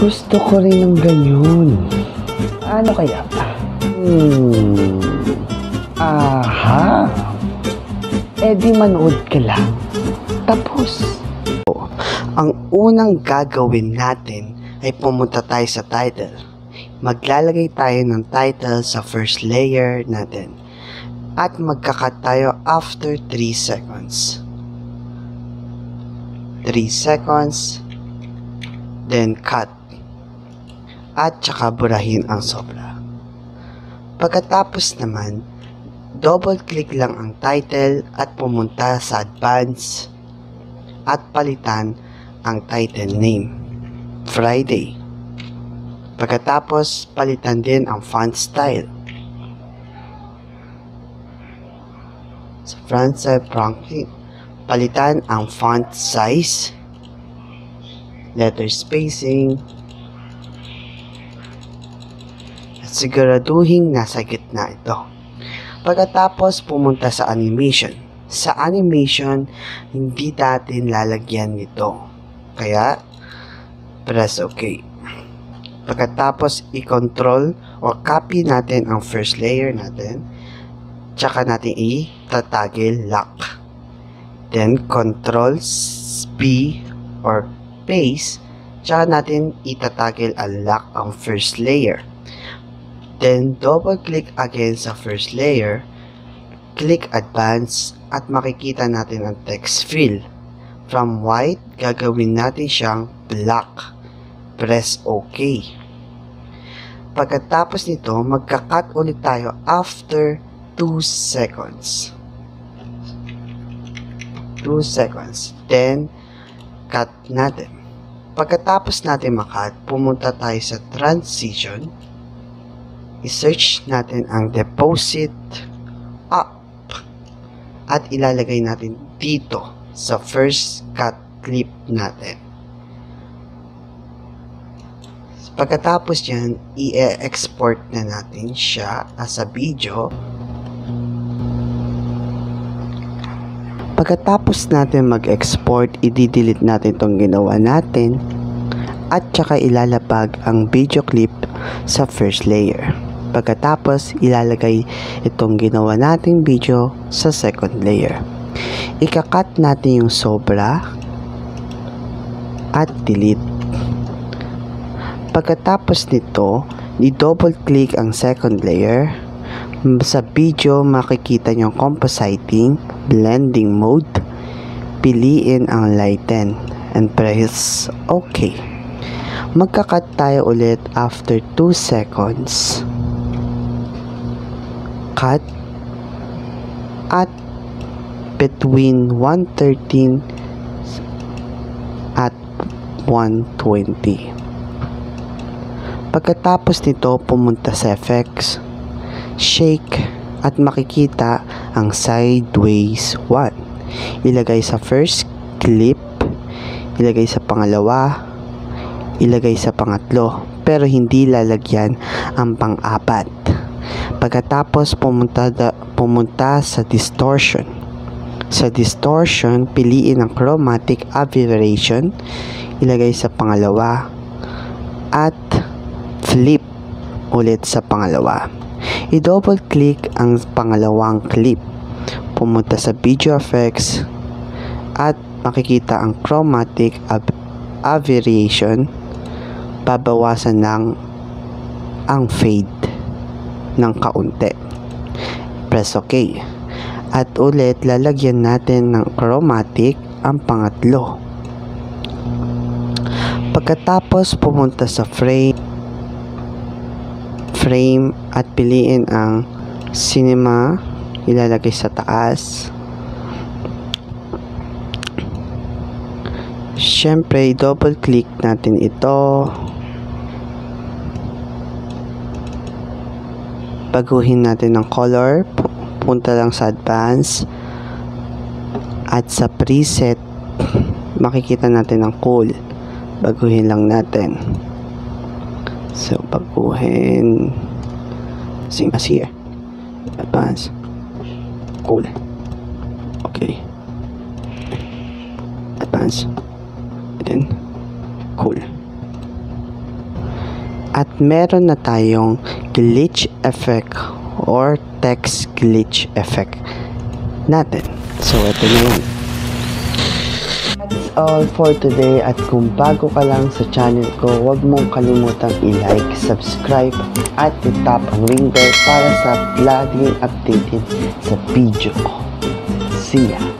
Gusto ko rin ng ganyan. Ano kaya? Hmm. Aha. Eh di manood ka lang. Tapos. Ang unang gagawin natin ay pumunta tayo sa title. Maglalagay tayo ng title sa first layer natin. At magkakat tayo after 3 seconds. 3 seconds. Then cut. At saka burahin ang sobra. Pagkatapos naman, double click lang ang title at pumunta sa advance at palitan ang title name. Friday. Pagkatapos, palitan din ang font style. Sa front side prompting, palitan ang font size, letter spacing, at siguraduhin nasa gitna ito. Pagkatapos, pumunta sa animation. Sa animation, hindi natin lalagyan nito. Kaya, press OK. Pagkatapos, i-control o copy natin ang first layer natin. Tsaka natin i-tatagil lock. Then, control P or paste. Tsaka natin itatagil ang lock ang first layer. Then, double click again sa first layer. Click advance at makikita natin ang text fill. From white, gagawin natin siyang black. Press OK. Pagkatapos nito, magka-cut ulit tayo after 2 seconds. 2 seconds. Then, cut natin. Pagkatapos natin makat, pumunta tayo sa transition. I-search natin ang deposit up at ilalagay natin dito sa first cut clip natin. Pagkatapos yan, i-export na natin siya as a video. Pagkatapos natin mag-export, i-delete natin itong ginawa natin at saka ilalapag ang video clip sa first layer. Pagkatapos, ilalagay itong ginawa nating video sa second layer. Ikakat natin yung sobra at delete. Pagkatapos nito, i-double click ang second layer. Sa video, makikita nyo compositing, blending mode. Piliin ang lighten and press OK. Magkakat tayo ulit after 2 seconds. Cut at between 113 at 120. Pagkatapos nito, pumunta sa effects, shake, at makikita ang sideways 1. Ilagay sa first clip, ilagay sa pangalawa, ilagay sa pangatlo, pero hindi lalagyan ang pang-apat. Pagkatapos pumunta, da, pumunta sa distortion. Sa distortion, piliin ang chromatic aberration, ilagay sa pangalawa, at flip ulit sa pangalawa. I-double click ang pangalawang clip. Pumunta sa video effects at makikita ang chromatic ab- aberration. Babawasan ng ang fade ng kaunti. Press OK. At ulit lalagyan natin ng chromatic ang pangatlo. Pagkatapos pumunta sa frame frame at piliin ang cinema ilalagay sa taas syempre double click natin ito baguhin natin ng color. Punta lang sa advance. At sa preset makikita natin ang cool. Baguhin lang natin. So baguhin. Same as here. Advance. Cool. Okay. Advance. And then cool At meron na tayong glitch effect or text glitch effect natin. So, ito na yan. That's all for today at kung bago ka lang sa channel ko, huwag mong kalimutang i-like, subscribe at i-tap ang ring bell para sa laging updated sa video ko. See ya!